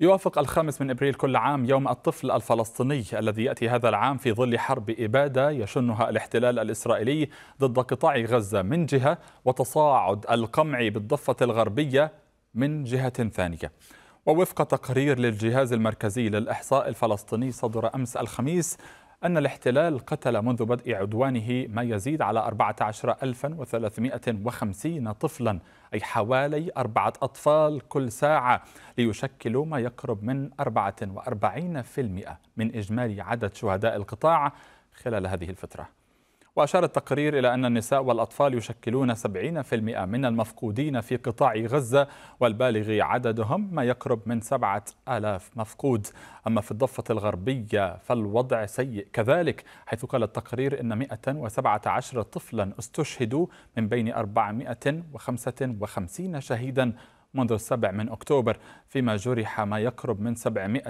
يوافق الخامس من إبريل كل عام يوم الطفل الفلسطيني الذي يأتي هذا العام في ظل حرب إبادة يشنها الاحتلال الإسرائيلي ضد قطاع غزة من جهة وتصاعد القمع بالضفة الغربية من جهة ثانية. ووفق تقرير للجهاز المركزي للإحصاء الفلسطيني صدر أمس الخميس أن الاحتلال قتل منذ بدء عدوانه ما يزيد على 14350 طفلا أي حوالي أربعة أطفال كل ساعة ليشكلوا ما يقرب من 44% من إجمالي عدد شهداء القطاع خلال هذه الفترة. وأشار التقرير إلى أن النساء والأطفال يشكلون 70% من المفقودين في قطاع غزة والبالغ عددهم ما يقرب من 7000 مفقود. أما في الضفة الغربية فالوضع سيء. كذلك حيث قال التقرير أن 117 طفلا استشهدوا من بين 455 شهيدا منذ السبع من أكتوبر فيما جرح ما يقرب من 700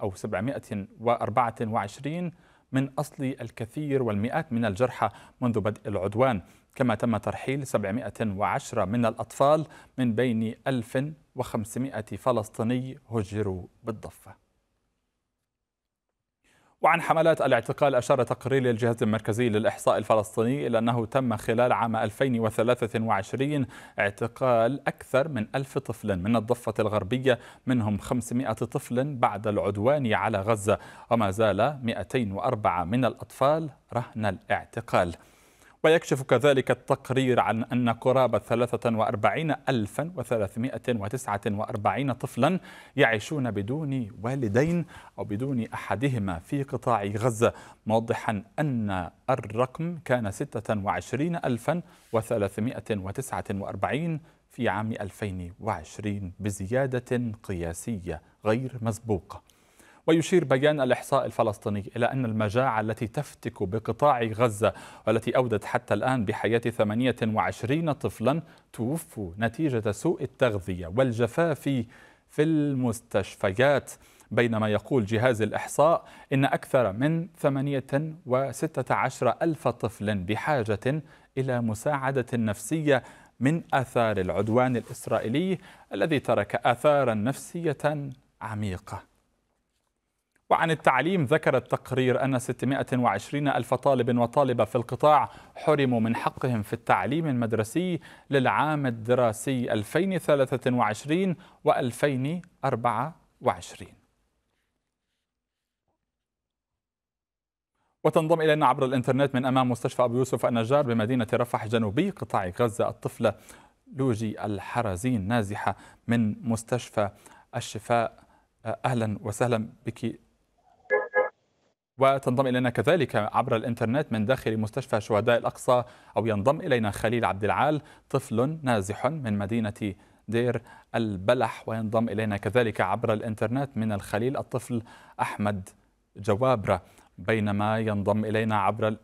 أو 724 من أصل الكثير والمئات من الجرحى منذ بدء العدوان كما تم ترحيل 710 من الأطفال من بين 1500 فلسطيني هجروا بالضفة. وعن حملات الاعتقال أشار تقرير للجهاز المركزي للإحصاء الفلسطيني إلى أنه تم خلال عام 2023 اعتقال أكثر من ألف طفل من الضفة الغربية منهم 500 طفل بعد العدوان على غزة وما زال 204 من الأطفال رهن الاعتقال. ويكشف كذلك التقرير عن أن قرابة 43349 طفلا يعيشون بدون والدين أو بدون أحدهما في قطاع غزة موضحا أن الرقم كان 26349 في عام 2020 بزيادة قياسية غير مسبوقة. ويشير بيان الإحصاء الفلسطيني إلى أن المجاعة التي تفتك بقطاع غزة والتي أودت حتى الآن بحياة 28 طفلا توفوا نتيجة سوء التغذية والجفاف في المستشفيات. بينما يقول جهاز الإحصاء إن أكثر من 18 ألف طفل بحاجة إلى مساعدة نفسية من آثار العدوان الإسرائيلي الذي ترك آثارا نفسية عميقة. وعن التعليم ذكر التقرير أن 620 ألف طالب وطالبة في القطاع حرموا من حقهم في التعليم المدرسي للعام الدراسي 2023 و2024 وتنضم إلينا عبر الإنترنت من أمام مستشفى أبو يوسف النجار بمدينة رفح جنوبي قطاع غزة الطفلة لوجي الحرزين نازحة من مستشفى الشفاء. أهلا وسهلا بك وتنضم إلينا كذلك عبر الإنترنت من داخل مستشفى شهداء الأقصى أو ينضم إلينا خليل عبد العال طفل نازح من مدينة دير البلح وينضم إلينا كذلك عبر الإنترنت من الخليل الطفل أحمد جوابرة. بينما ينضم إلينا عبر ال...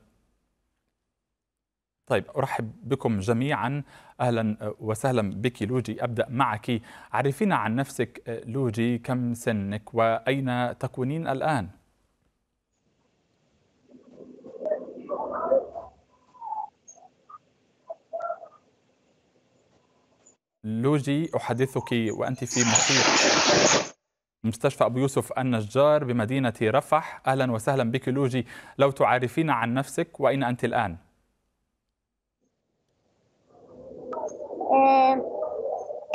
طيب أرحب بكم جميعا. أهلا وسهلا بك لوجي أبدأ معك. عرفينا عن نفسك لوجي كم سنك وأين تكونين الآن؟ لوجي أحدثك وأنت في محيط. مستشفى أبو يوسف النجار بمدينة رفح. أهلا وسهلا بك لوجي. لو تعرفين عن نفسك وأين أنت الآن؟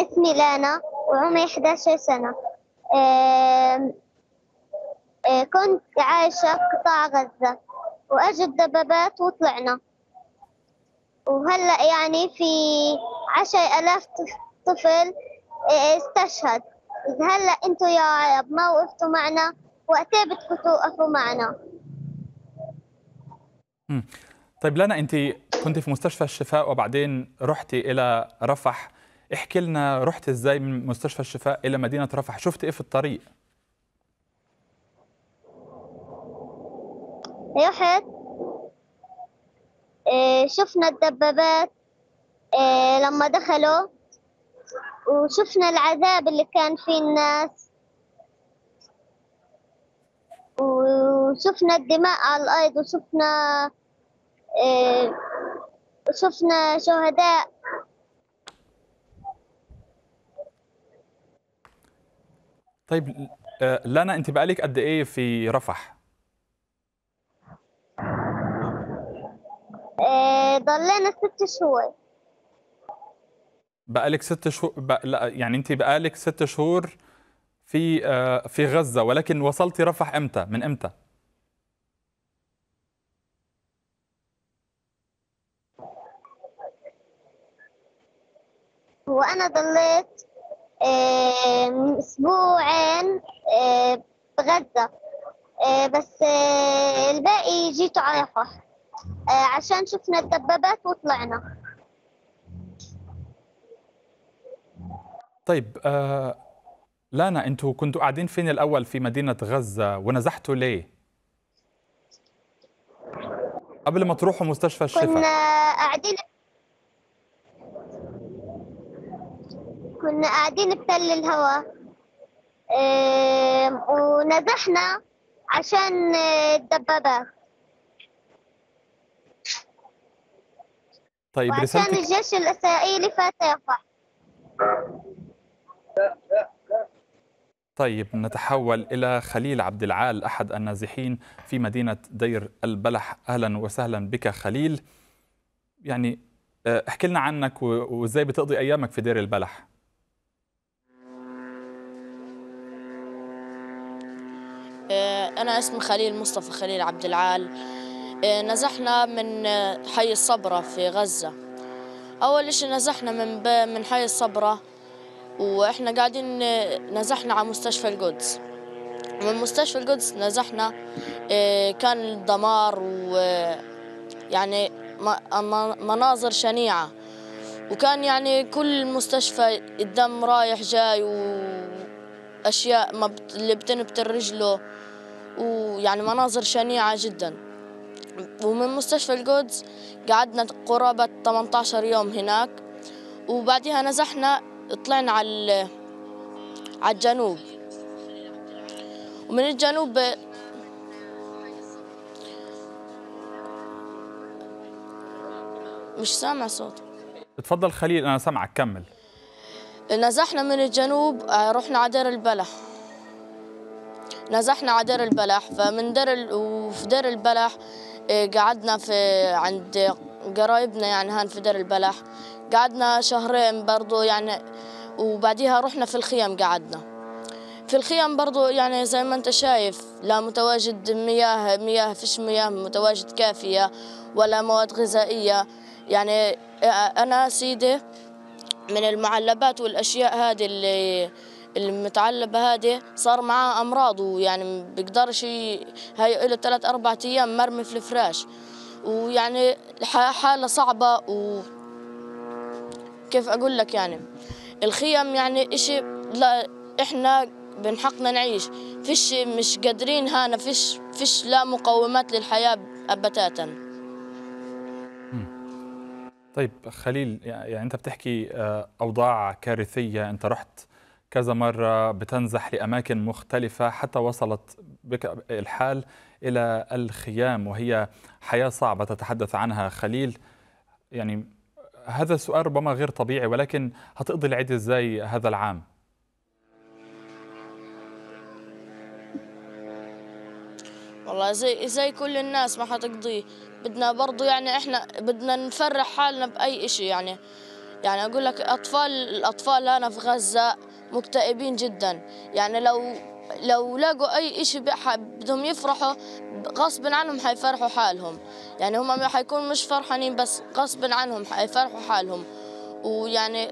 اسمي لانا وعمري 11 سنة. كنت عايشة في قطاع غزة وأجت دبابات وطلعنا. وهلأ يعني في عشر ألاف طفل إيه، استشهد. هلأ أنتم يا عرب ما وقفتوا معنا وقتها بدكم توقفوا معنا. طيب لنا انت كنت في مستشفى الشفاء وبعدين رحتي إلى رفح. احكي لنا رحت إزاي من مستشفى الشفاء إلى مدينة رفح؟ شفت إيه في الطريق؟ رحت شفنا الدبابات إيه لما دخلوا وشفنا العذاب اللي كان فيه الناس. وشفنا الدماء على الأرض وشفنا إيه وشفنا شهداء. طيب آه، لانا انت بقالك قد إيه في رفح آه، ضلينا ست شهور. بقالك ست شهور بق... لا يعني انت بقالك ست شهور في آه، في غزة ولكن وصلتي رفح إمتى؟ من إمتى؟ وأنا ضليت آه، من أسبوعين آه، بغزة آه، بس آه، الباقي جيتوا على رفح. آه، عشان شفنا الدبابات وطلعنا. طيب آه لانا أنتوا كنتوا قاعدين فين الأول في مدينة غزة؟ ونزحتوا ليه؟ قبل ما تروحوا مستشفى الشفاء. كنا قاعدين كنا قاعدين بتل الهواء ونزحنا عشان آه، الدبابات. طيب وعشان رسالتك؟ الجيش الإسرائيلي فات يرفح طيب نتحول إلى خليل عبد العال أحد النازحين في مدينة دير البلح. أهلا وسهلا بك خليل. يعني آه، احكي لنا عنك و- وإزاي بتقضي أيامك في دير البلح؟ آه، أنا اسمي خليل مصطفى خليل عبد العال. نزحنا من آه، حي الصبرة في غزة. أول إشي نزحنا من من حي الصبرة وإحنا قاعدين آه، نزحنا على مستشفى القدس. من مستشفى القدس نزحنا آه، كان الدمار ويعني مناظر شنيعة. وكان يعني كل مستشفى الدم رايح جاي وأشياء ما. اللي بتنبت رجله ويعني مناظر شنيعة جدا. ومن مستشفى القدس قعدنا قرابة 18 يوم هناك وبعدها نزحنا طلعنا على على الجنوب. ومن الجنوب مش سامع صوت تفضل خليل أنا سامعك كمل. نزحنا من الجنوب آه، رحنا على دير البلح. نزحنا على دير البلح فمن دير ال... وفي دير البلح قعدنا في عند قرايبنا يعني هان في دير البلح قعدنا شهرين برضو يعني وبعديها رحنا في الخيم قعدنا. في الخيم برضو يعني زي ما انت شايف لا متواجد مياه مياه فيش مياه متواجد كافية ولا مواد غذائية. يعني آه، أنا سيدي من المعلبات والأشياء هذه اللي المتعلبة هذه صار معاه أمراض ويعني بيقدرش هي له ثلاث أربع أيام مرمي في الفراش. ويعني ح- حالة صعبة و كيف أقول لك يعني الخيم يعني إشي لا إحنا بنحقنا نعيش. فيش مش قادرين هانا فيش فيش لا مقومات للحياة بتاتا طيب خليل يعني أنت بتحكي آه، أوضاع كارثية أنت رحت كذا مرة بتنزح لأماكن مختلفة حتى وصلت بك الحال إلى الخيام وهي حياة صعبة تتحدث عنها. خليل يعني هذا السؤال ربما غير طبيعي ولكن هتقضي العيد إزاي هذا العام؟ والله زي زي كل الناس ما حتقضيه بدنا برضو يعني إحنا بدنا نفرح حالنا بأي إشي يعني. يعني أقول لك أطفال الأطفال هنا في غزة مكتئبين جدا. يعني لو لو لقوا أي بح- بدهم يفرحوا غصب عنهم حيفرحوا حالهم. يعني هم حيكونوا مش فرحانين بس غصب عنهم حيفرحوا حالهم. ويعني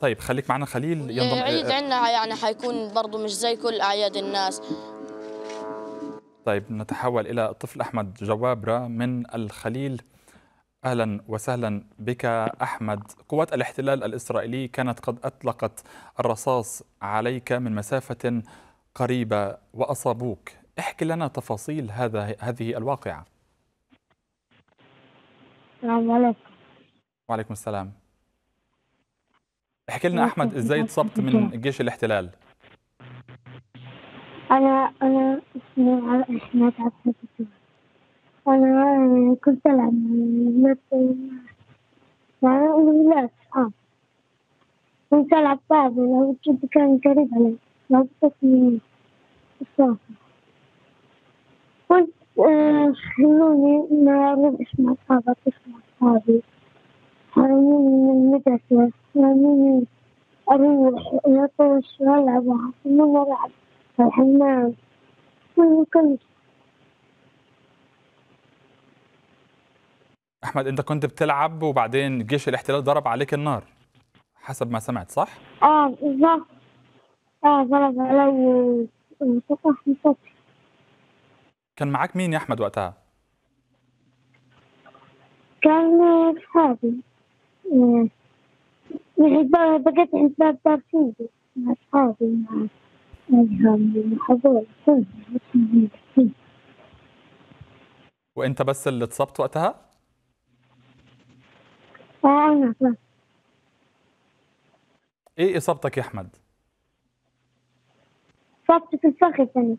طيب خليك معنا خليل ينضم العيد عندنا يعني حيكون برضو مش زي كل أعياد الناس. طيب نتحول إلى الطفل أحمد جوابرة من الخليل. أهلا وسهلا بك أحمد قوات الاحتلال الإسرائيلي كانت قد أطلقت الرصاص عليك من مسافة قريبة وأصابوك احكي لنا تفاصيل هذا هذه الواقعة السلام عليكم وعليكم السلام احكي لنا أحمد إزاي اتصبت من جيش الاحتلال أنا أنا اسمي أحمد عبد أنا كنت ألعب مع الولاد آه كنت ألعب بابل لو جدي كان قريب علي لو من الصوفة كنت خلوني ما أروح مع أصحابي أطيش مع أصحابي حرموني من المدرسة حرموني أروح وأطوش وألعب وحرموني ألعب في الحمام كل شيء أحمد أنت كنت بتلعب وبعدين جيش الاحتلال ضرب عليك النار حسب ما سمعت صح؟ آه بالظبط. آه ضرب علي وطفحني صوتي كان معك مين يا أحمد وقتها؟ كان أصحابي آه، يعني بقيت عند باب دار سيدي مع أصحابي مع هذول كلهم. وأنت بس اللي اتصبت وقتها؟ بس إيه إصابتك يا أحمد؟ صبت في الفخذ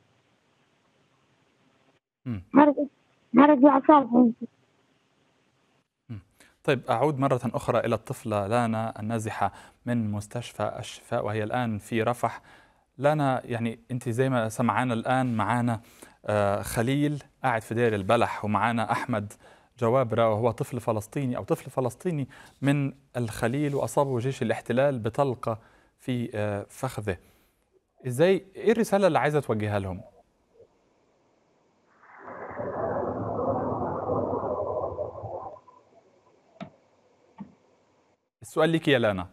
مم. حرق حرق الأعصاب عندي. طيب أعود مرة أخرى إلى الطفلة لانا النازحة من مستشفى الشفاء وهي الآن في رفح. لانا يعني أنت زي ما سمعانا الآن معانا آه، خليل قاعد في دير البلح ومعانا أحمد جوابرة وهو طفل فلسطيني أو طفل فلسطيني من الخليل وأصابه جيش الاحتلال بطلقة في آه، فخذه إزاي إيه الرسالة اللي عايزة توجهها لهم؟ السؤال لك يا لانا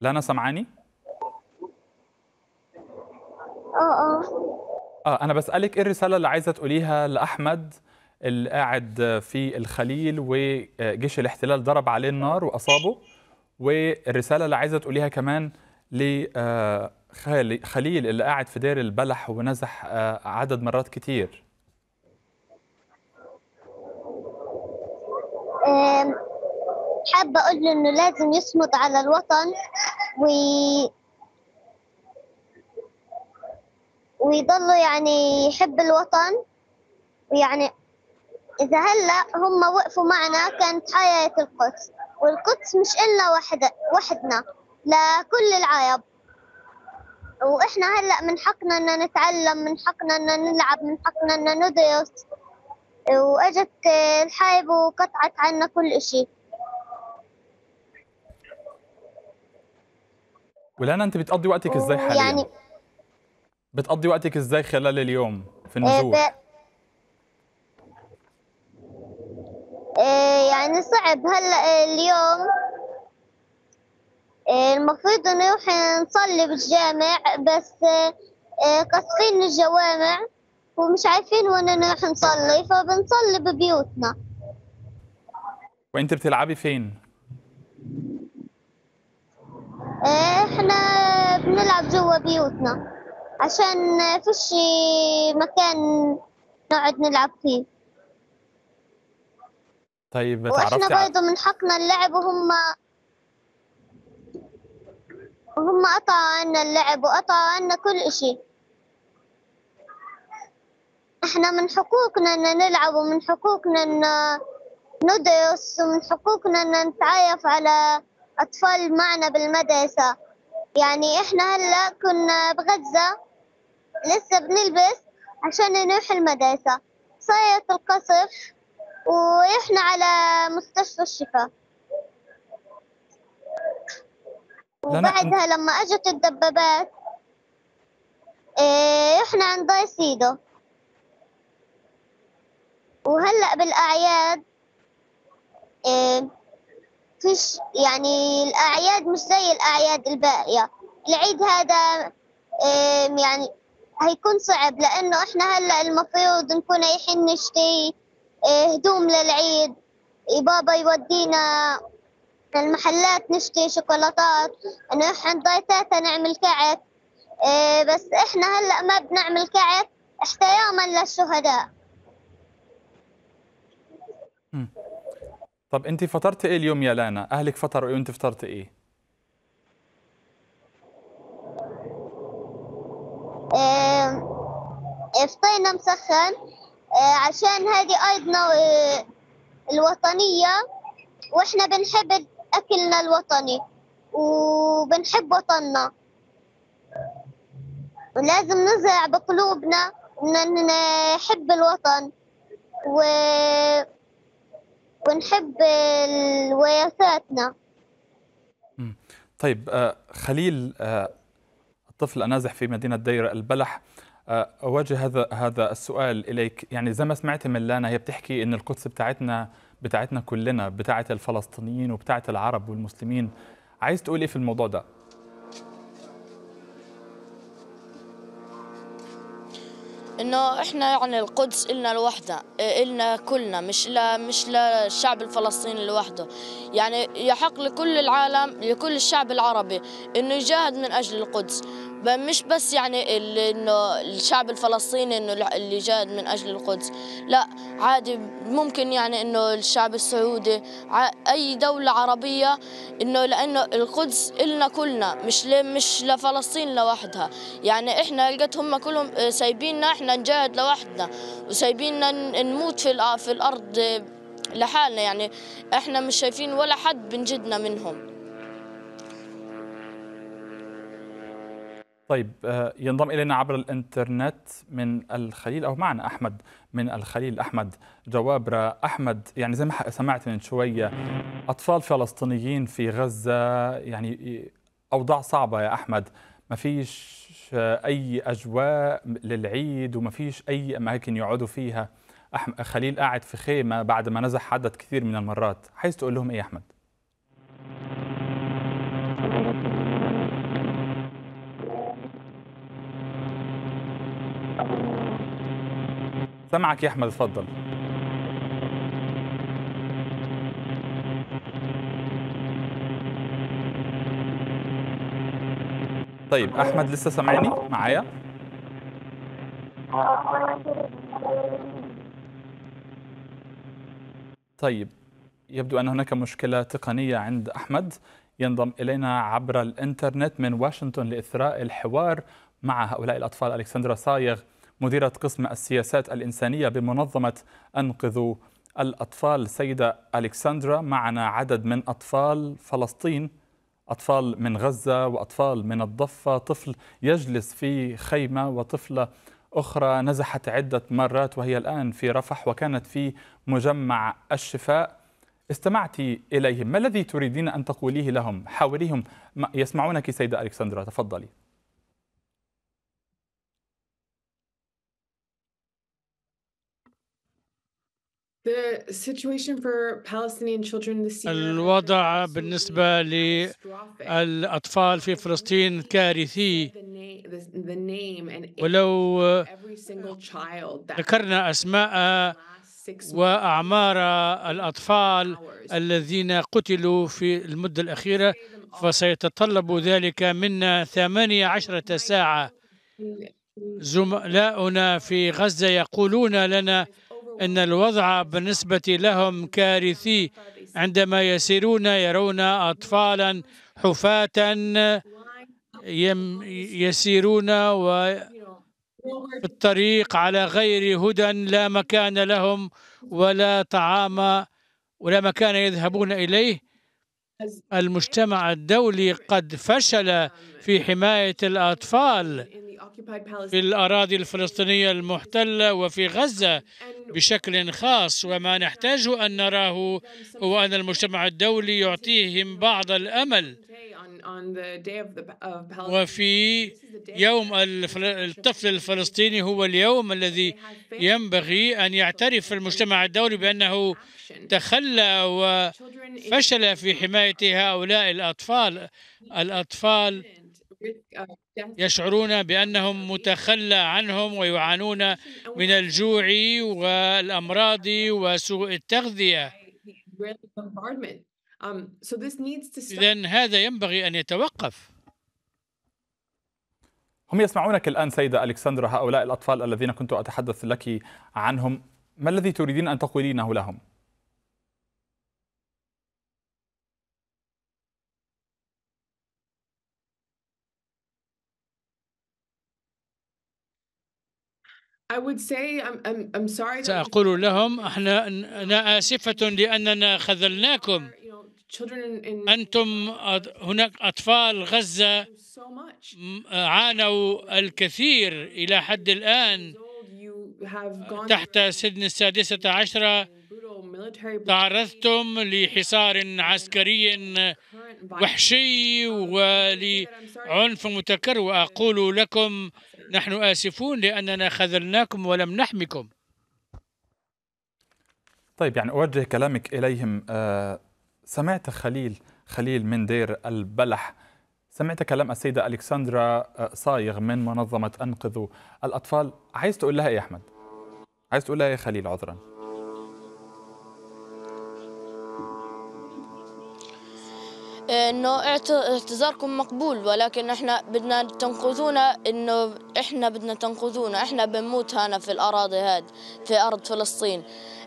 لانا سمعاني؟ آه آه. آه أنا بسألك إيه الرسالة اللي عايزة تقوليها لأحمد اللي قاعد في الخليل وجيش الاحتلال ضرب عليه النار وأصابه؟ والرسالة اللي عايزة تقوليها كمان لخليل اللي قاعد في دير البلح ونزح آه، عدد مرات كتير. حابة أقول له إنه لازم يصمد على الوطن وي... ويضلوا يعني يحب الوطن. ويعني إذا هلأ هم وقفوا معنا كانت حياة القدس والقدس مش إلنا وحدة وحدنا لكل العرب. وإحنا هلأ من حقنا إن نتعلم من حقنا إن نلعب من حقنا إن ندرس. وأجت الحرب وقطعت عنا كل إشي. ولانا أنت بتقضي وقتك إزاي حاليا؟ يعني بتقضي وقتك إزاي خلال اليوم في آه، النزوح؟ ب- آه، يعني صعب هلا اليوم آه، المفروض نروح نصلي بالجامع بس آه، آه، قاصفين الجوامع ومش عارفين وين نروح نصلي فبنصلي ببيوتنا وانت بتلعبي فين؟ آه، إحنا بنلعب جوا بيوتنا عشان فيش مكان نقعد نلعب فيه. طيب وإحنا تعرفتي ع- برضه من حقنا اللعب وهم وهم قطعوا عنا اللعب وقطعوا عنا كل اشي إحنا من حقوقنا إن نلعب ومن حقوقنا إن ندرس ومن حقوقنا إن نتعرف على أطفال معنا بالمدرسة. يعني إحنا هلأ كنا بغزة لسه بنلبس عشان نروح المدرسة. صارت القصف ورحنا على مستشفى الشفاء. وبعدها لما أجت الدبابات إيه، رحنا عند دار سيدو. وهلأ بالأعياد إيه، فيش يعني الأعياد مش زي الأعياد الباقية. العيد هذا إيه، يعني هيكون صعب لأنه إحنا هلأ المفروض نكون رايحين نشتري إيه، هدوم للعيد بابا يودينا المحلات نشتري شوكولاتات نروح عند تاتا نعمل كعك إيه، بس إحنا هلأ ما بنعمل كعك احتراما للشهداء طب انت فطرتي إيه اليوم يا لانا؟ أهلك فطروا إيه وانت فطرتي إيه؟ فطينا مسخن. آه، عشان هذه أيضنا آه، الوطنية. وإحنا بنحب أكلنا الوطني وبنحب وطننا. ولازم نزرع بقلوبنا إن نحب الوطن و... ونحب وياثاتنا طيب آه، خليل الطفل النازح في مدينة دير البلح. آه، أوجه هذا هذا السؤال إليك. يعني زي ما سمعت من لانا هي بتحكي إن القدس بتاعتنا بتاعتنا كلنا بتاعت الفلسطينيين وبتاعت العرب والمسلمين. عايز تقول إيه في الموضوع ده؟ إنه إحنا يعني القدس إلنا لوحدنا إلنا كلنا مش لا مش للشعب الفلسطيني لوحده. يعني يحق لكل العالم لكل الشعب العربي إنه يجاهد من أجل القدس. مش بس يعني إنه الشعب الفلسطيني إنه اللي جاد من أجل القدس. لا عادي ممكن يعني إنه الشعب السعودي أي دولة عربية إنه لأنه القدس إلنا كلنا مش مش لفلسطين لوحدها. يعني إحنا لقيت هم كلهم سايبيننا إحنا نجاهد لوحدنا وسايبيننا نموت في في الأرض لحالنا. يعني إحنا مش شايفين ولا حد بنجدنا منهم. طيب آه، ينضم إلينا عبر الإنترنت من الخليل أو معنا أحمد من الخليل. أحمد جوابرة أحمد يعني زي ما سمعت من شوية أطفال فلسطينيين في غزة يعني أوضاع صعبة يا أحمد. ما فيش أي أجواء للعيد وما فيش أي أماكن يقعدوا فيها. خليل قاعد في خيمة بعد ما نزح عدد كثير من المرات. عايز تقول لهم إيه يا أحمد؟ سمعك يا أحمد اتفضل. طيب أحمد لسه سامعني؟ معايا؟ طيب يبدو أن هناك مشكلة تقنية عند أحمد. ينضم إلينا عبر الإنترنت من واشنطن لإثراء الحوار مع هؤلاء الأطفال ألكسندرا صايغ. مديرة قسم السياسات الإنسانية بمنظمة أنقذوا الأطفال. سيدة ألكسندرا معنا عدد من أطفال فلسطين أطفال من غزة وأطفال من الضفة. طفل يجلس في خيمة وطفلة أخرى نزحت عدة مرات وهي الآن في رفح وكانت في مجمع الشفاء. استمعت إليهم. ما الذي تريدين أن تقوليه لهم؟ حاوريهم يسمعونك سيدة ألكسندرا تفضلي. الوضع بالنسبة للأطفال في فلسطين كارثي. ولو ذكرنا أسماء وأعمار الأطفال الذين قتلوا في المدة الأخيرة فسيتطلب ذلك منا ثمانية عشرة ساعة. زملاؤنا في غزة يقولون لنا أن الوضع بالنسبة لهم كارثي عندما يسيرون يرون أطفالا حفاة يسيرون و في الطريق على غير هدى لا مكان لهم ولا طعام ولا مكان يذهبون إليه. المجتمع الدولي قد فشل في حماية الأطفال. في الأراضي الفلسطينية المحتلة وفي غزة بشكل خاص. وما نحتاج أن نراه هو أن المجتمع الدولي يعطيهم بعض الأمل. وفي يوم الطفل الفلسطيني هو اليوم الذي ينبغي أن يعترف المجتمع الدولي بأنه تخلى وفشل في حماية هؤلاء الأطفال. الأطفال يشعرون بأنهم متخلى عنهم ويعانون من الجوع والأمراض وسوء التغذية. إذا هذا ينبغي أن يتوقف. هم يسمعونك الآن سيدة ألكسندرا هؤلاء الأطفال الذين كنت أتحدث لك عنهم. ما الذي تريدين أن تقولينه لهم؟ سأقول لهم إحنا أنا آسفة لأننا خذلناكم. أنتم هناك أطفال غزة عانوا الكثير إلى حد الآن. تحت سن السادسة عشرة تعرضتم لحصار عسكري وحشي ولعنف متكرر. وأقول لكم نحن آسفون لأننا خذلناكم ولم نحمكم. طيب يعني أوجه كلامك إليهم. آه سمعت خليل خليل من دير البلح. سمعت كلام السيدة ألكسندرا آه، صايغ من منظمة أنقذوا الأطفال. عايز تقول لها إيه يا أحمد؟ عايز تقول لها إيه خليل عذرا؟ إنه اعتذاركم مقبول ولكن إحنا بدنا تنقذونا إنه إحنا بدنا تنقذونا إحنا بنموت هنا في الأراضي هذه في أرض فلسطين.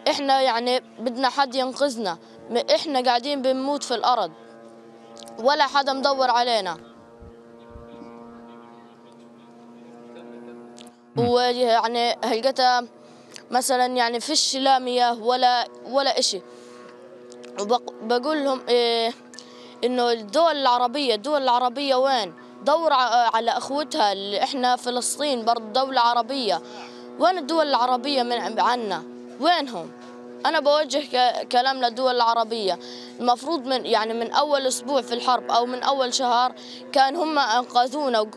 إحنا يعني بدنا حد ينقذنا إحنا قاعدين بنموت في الأرض ولا حدا مدور علينا. ويعني هلقتها مثلا يعني فيش لا مياه ولا ولا إشي. وبقول لهم إيه إنه الدول العربية الدول العربية وين؟ دور على أخوتها اللي إحنا فلسطين برضه دولة عربية. وين الدول العربية من عنا؟ وينهم؟ أنا بوجه كلام للدول العربية. المفروض من يعني من أول أسبوع في الحرب أو من أول شهر كان هم أنقذونا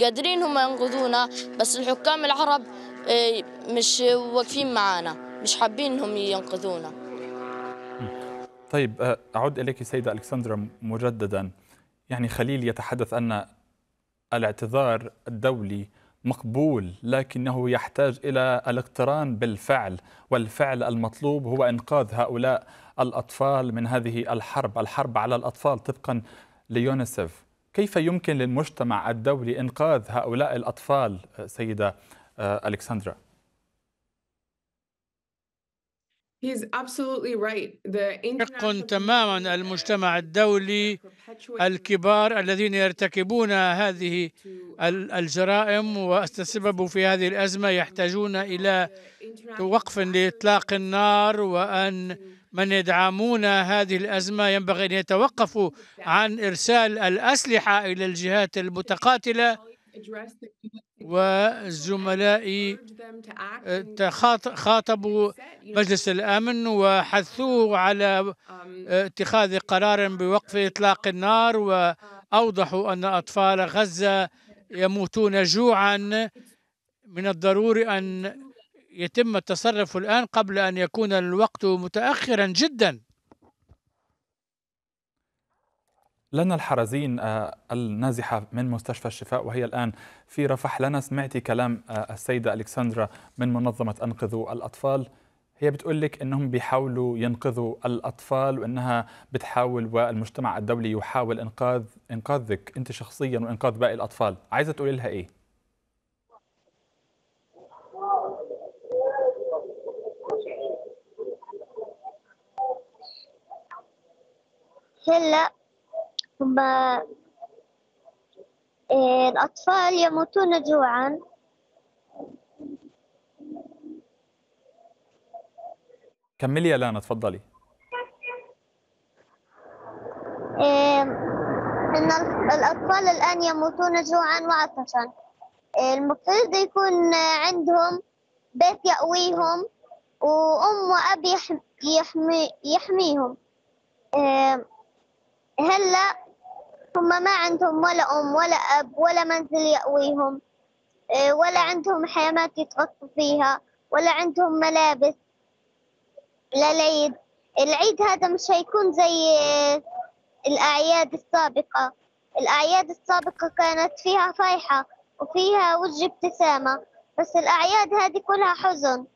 قادرين هم ينقذونا بس الحكام العرب إيه، مش واقفين معانا مش حابين انهم ينقذونا. طيب آه، أعود إليك سيدة ألكسندرا مجددا. يعني خليل يتحدث أن الاعتذار الدولي مقبول لكنه يحتاج إلى الاقتران بالفعل والفعل المطلوب هو إنقاذ هؤلاء الأطفال من هذه الحرب. الحرب على الأطفال طبقا ليونيسف. كيف يمكن للمجتمع الدولي إنقاذ هؤلاء الأطفال سيدة آه، ألكسندرا حق تماما المجتمع الدولي الكبار الذين يرتكبون هذه الجرائم والتسببوا في هذه الأزمة يحتاجون إلى وقف لإطلاق النار وأن من يدعمون هذه الأزمة ينبغي أن يتوقفوا عن إرسال الأسلحة إلى الجهات المتقاتلة وزملائي خاطبوا مجلس الأمن وحثوه على اتخاذ قرار بوقف إطلاق النار وأوضحوا أن أطفال غزة يموتون جوعا. من الضروري أن يتم التصرف الآن قبل أن يكون الوقت متأخرا جدا. لنا الحرزين آه، النازحة من مستشفى الشفاء وهي الآن في رفح لنا. سمعتي كلام آه، السيدة ألكسندرا من منظمة أنقذوا الأطفال. هي بتقول لك إنهم بيحاولوا ينقذوا الأطفال وإنها بتحاول والمجتمع الدولي يحاول إنقاذ إنقاذك أنت شخصيا وإنقاذ باقي الأطفال. عايزة تقولي لها إيه؟ هلا. هم إيه، الأطفال يموتون جوعا. كملي يا لانا تفضلي. إيه، إن الأطفال الآن يموتون جوعا وعطشا. إيه، المفروض يكون عندهم بيت يأويهم وأم وأب يحمي يحميهم. هلأ هم ما عندهم ولا أم ولا أب ولا منزل يأويهم إيه، ولا عندهم حيامات يتغطوا فيها ولا عندهم ملابس للعيد العيد هذا مش هيكون زي الأعياد السابقة. الأعياد السابقة كانت فيها فايحة وفيها وجه ابتسامة بس الأعياد هذه كلها حزن.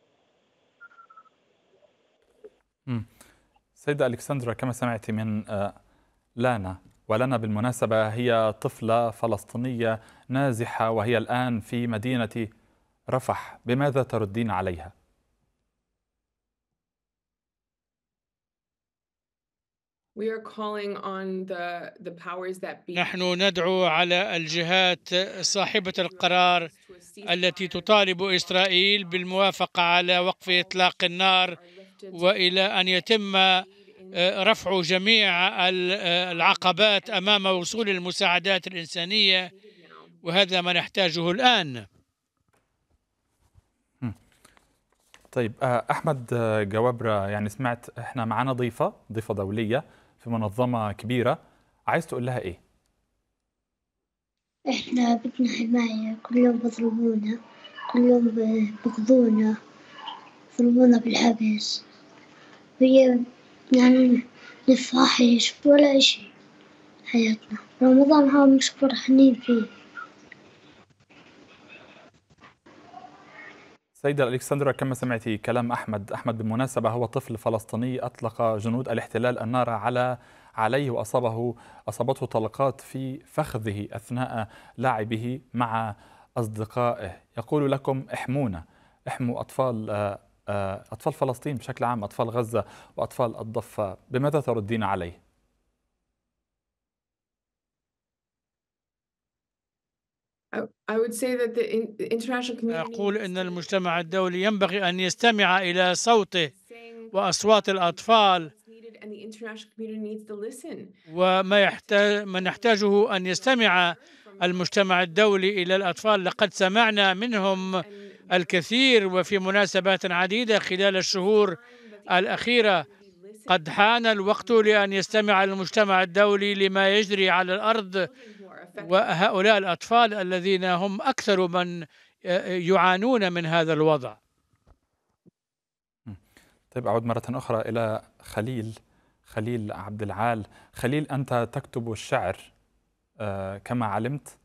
سيدة ألكسندرا كما سمعتي من آه، لانا ولنا بالمناسبة هي طفلة فلسطينية نازحة وهي الآن في مدينة رفح بماذا تردين عليها؟ We are calling on the, the powers that be نحن ندعو على الجهات صاحبة القرار التي تطالب إسرائيل بالموافقة على وقف إطلاق النار وإلى أن يتم رفع جميع آه، العقبات أمام وصول المساعدات الإنسانية وهذا ما نحتاجه الآن. طيب آه، أحمد آه، جوابرة يعني سمعت إحنا معنا ضيفة ضيفة دولية في منظمة كبيرة. عايز تقول لها إيه؟ إحنا بدنا حماية كل يوم بضربونا كل يوم ب- بقضونا يضربونا بالحبس. هي يعني نفاحش ولا إشي. حياتنا. رمضان هذا مش فرحانين فيه. سيدة الكسندرا كما سمعتي كلام أحمد أحمد بالمناسبة هو طفل فلسطيني أطلق جنود الاحتلال النار على عليه وأصابه أصابته طلقات في فخذه أثناء لعبه مع أصدقائه. يقول لكم احمونا. احموا أطفال آه، أطفال فلسطين بشكل عام أطفال غزة وأطفال الضفة بماذا تردين عليه I, I would say that the, in, the international community أقول أن المجتمع الدولي ينبغي أن يستمع إلى صوته وأصوات الأطفال. وما يحتاج ما نحتاجه أن يستمع المجتمع الدولي إلى الأطفال لقد سمعنا منهم الكثير وفي مناسبات عديدة خلال الشهور الأخيرة. قد حان الوقت لأن يستمع المجتمع الدولي لما يجري على الأرض وهؤلاء الأطفال الذين هم أكثر من يعانون من هذا الوضع. طيب أعود مرة أخرى إلى خليل خليل عبد العال. خليل أنت تكتب الشعر آه، كما علمت.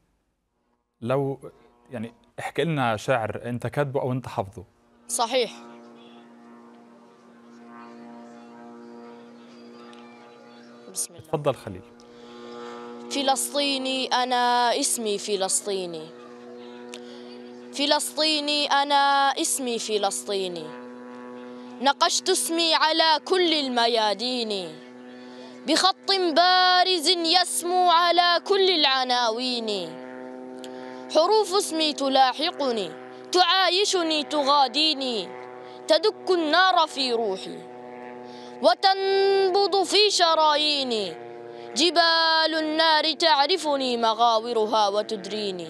لو يعني احكي لنا شعر أنت كاتبه أو أنت حافظه. صحيح. بسم الله. تفضل خليل. فلسطيني أنا اسمي فلسطيني. فلسطيني أنا اسمي فلسطيني. نقشت اسمي على كل الميادين. بخط بارز يسمو على كل العناوين. حروف اسمي تلاحقني تعايشني تغاديني تدك النار في روحي وتنبض في شراييني جبال النار تعرفني مغاورها وتدريني.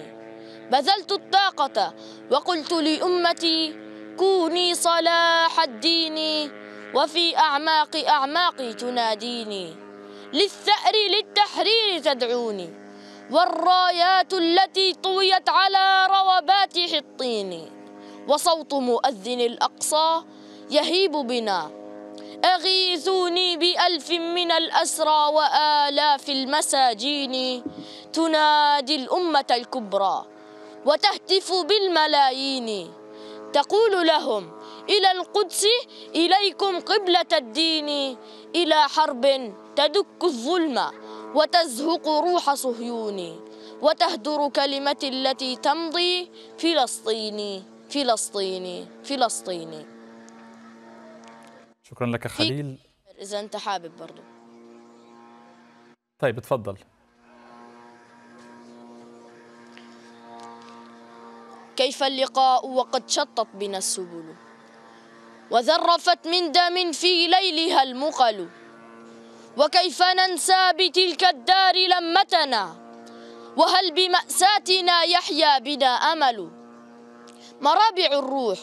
بذلت الطاقة وقلت لأمتي كوني صلاح الدين وفي أعماق أعماقي تناديني. للثأر للتحرير تدعوني. والرايات التي طويت على روبات حطين. وصوت مؤذن الأقصى يهيب بنا. أغيثوني بألف من الأسرى وآلاف المساجين. تنادي الأمة الكبرى وتهتف بالملايين. تقول لهم إلى القدس إليكم قبلة الدين. إلى حرب تدك الظلم. وتزهق روح صهيون وتهدر كلمة التي تمضي فلسطيني فلسطيني فلسطيني. شكرا لك خليل. إذا أنت حابب برضو. طيب تفضل كيف اللقاء وقد شطت بنا السبل؟ وذرفت من دم في ليلها المقل. وكيف ننسى بتلك الدار لمتنا؟ وهل بمأساتنا يحيا بنا أمل؟ مرابع الروح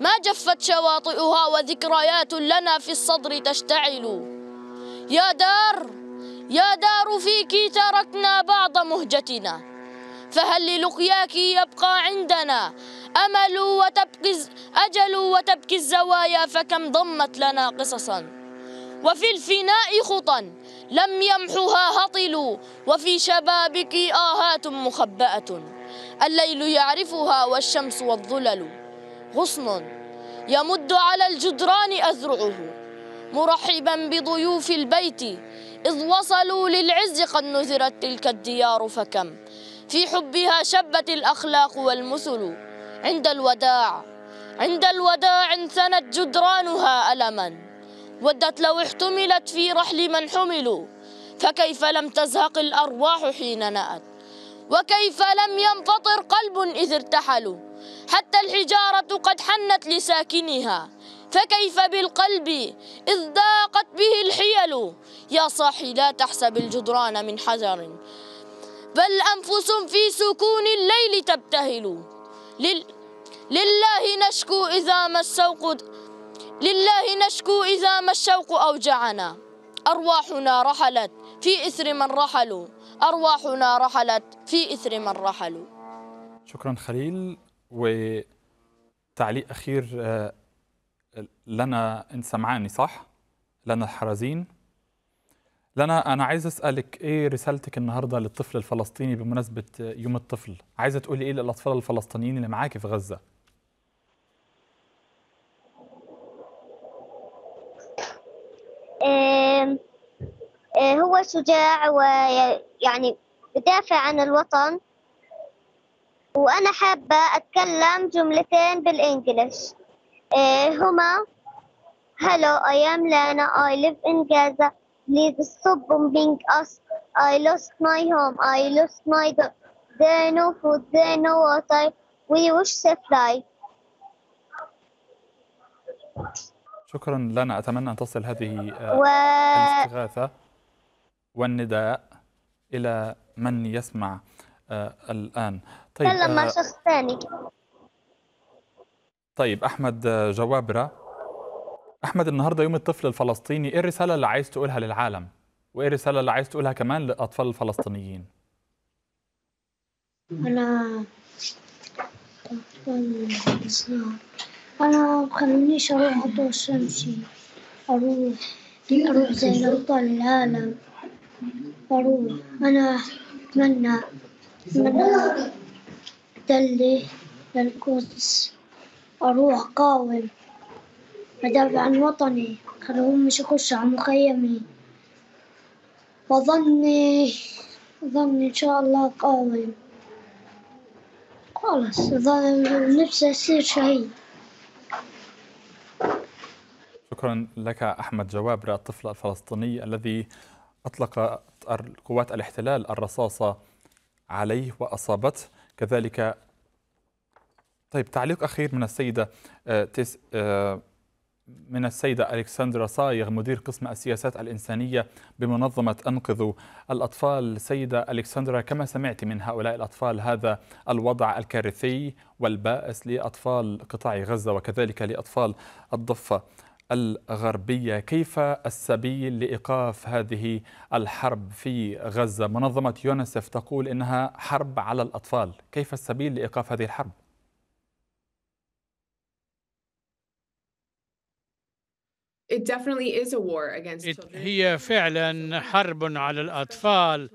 ما جفت شواطئها وذكريات لنا في الصدر تشتعل. يا دار يا دار فيك تركنا بعض مهجتنا. فهل للقياك يبقى عندنا أمل وتبكي أجل وتبكي الزوايا؟ فكم ضمت لنا قصصا. وفي الفناء خطا لم يمحها هطل وفي شبابك آهات مخبأة. الليل يعرفها والشمس والظلل. غصن يمد على الجدران أذرعه. مرحبا بضيوف البيت إذ وصلوا للعز قد نذرت تلك الديار فكم. في حبها شبت الأخلاق والمثل. عند الوداع عند الوداع انثنت جدرانها ألما. ودت لو احتملت في رحل من حملوا فكيف لم تزهق الأرواح حين نأت؟ وكيف لم ينفطر قلب إذ ارتحلوا؟ حتى الحجارة قد حنت لساكنها فكيف بالقلب إذ ضاقت به الحيل؟ يا صاحي لا تحسب الجدران من حجر بل أنفس في سكون الليل تبتهل. لل... لله نشكو إذا ما الشوق لله نشكو إذا ما الشوق أوجعنا. أرواحنا رحلت في إثر من رحلوا. أرواحنا رحلت في إثر من رحلوا. شكرا خليل وتعليق أخير آه، لنا أنت سمعاني صح؟ لنا الحرزين. لنا أنا عايز أسألك إيه رسالتك النهاردة للطفل الفلسطيني بمناسبة يوم الطفل؟ عايزة تقولي إيه للأطفال الفلسطينيين اللي معاكي في غزة آم، آه، هو شجاع ويعني بدافع عن الوطن وأنا حابة أتكلم جملتين بالإنجليش آه، هما Hello, I am Lana. I live in Gaza. Please stop bombing us. I lost my home. I lost my dog. There no food. There no water. We wish safe life. شكرا لنا. أتمنى أن تصل هذه آه، و الاستغاثة والنداء إلى من يسمع آه، الآن. طيب تكلم مع آه، شخص ثاني. طيب أحمد جوابرة. أحمد النهاردة يوم الطفل الفلسطيني إيه الرسالة اللي عايز تقولها للعالم؟ وإيه الرسالة اللي عايز تقولها كمان للأطفال الفلسطينيين؟ أنا أنا مخلينيش أروح أطول شمسي أروح أروح زي أبطال العالم. أروح. أنا أتمنى أتمنى دلي للقدس. أروح قاوم. أدافع عن وطني. خلوهم مش يخشوا على مخيمي. وظني ظني إن شاء الله قاوم. خلاص نفسي أصير شهيد. شكرا لك أحمد جوابرة الطفل الفلسطيني الذي أطلق قوات الاحتلال الرصاصة عليه وأصابته. كذلك طيب تعليق أخير من السيدة آه، تس آه، من السيدة ألكسندرا صايغ مدير قسم السياسات الإنسانية بمنظمة أنقذوا الأطفال. سيدة ألكسندرا كما سمعت من هؤلاء الأطفال هذا الوضع الكارثي والبائس لأطفال قطاع غزة وكذلك لأطفال الضفة. الغربية كيف السبيل لإيقاف هذه الحرب في غزة؟ منظمة يونسف تقول إنها حرب على الأطفال كيف السبيل لإيقاف هذه الحرب؟ It definitely is a war against children. هي فعلا حرب على الأطفال.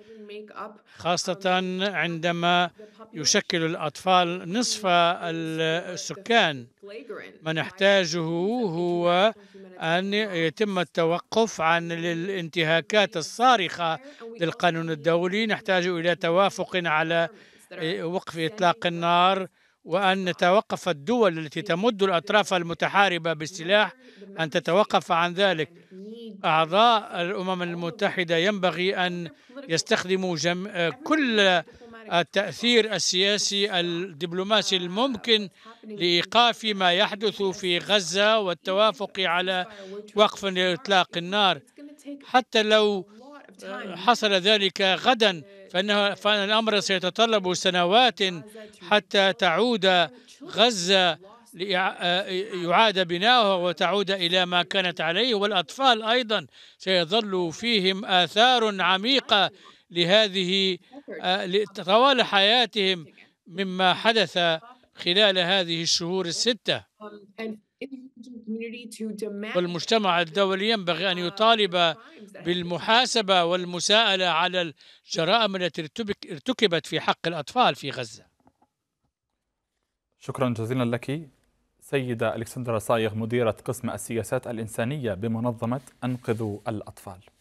خاصة عندما يشكل الأطفال نصف السكان. ما نحتاجه هو أن يتم التوقف عن الانتهاكات الصارخة للقانون الدولي. نحتاج إلى توافق على وقف إطلاق النار. وأن نتوقف الدول التي تمد الأطراف المتحاربة بالسلاح أن تتوقف عن ذلك. أعضاء الأمم المتحدة ينبغي أن يستخدموا جم... كل التأثير السياسي الدبلوماسي الممكن لإيقاف ما يحدث في غزة والتوافق على وقف لإطلاق النار. حتى لو حصل ذلك غدا فإنه فإن الأمر سيتطلب سنوات حتى تعود غزة لإع- يعاد بناؤها وتعود إلى ما كانت عليه. والأطفال أيضا سيظل فيهم آثار عميقة لهذه آه، طوال حياتهم مما حدث خلال هذه الشهور الستة. والمجتمع الدولي ينبغي أن يطالب بالمحاسبة والمساءلة على الجرائم التي ارتكبت في حق الأطفال في غزة. شكرا جزيلا لك سيدة ألكسندرا صايغ مديرة قسم السياسات الإنسانية بمنظمة أنقذوا الأطفال.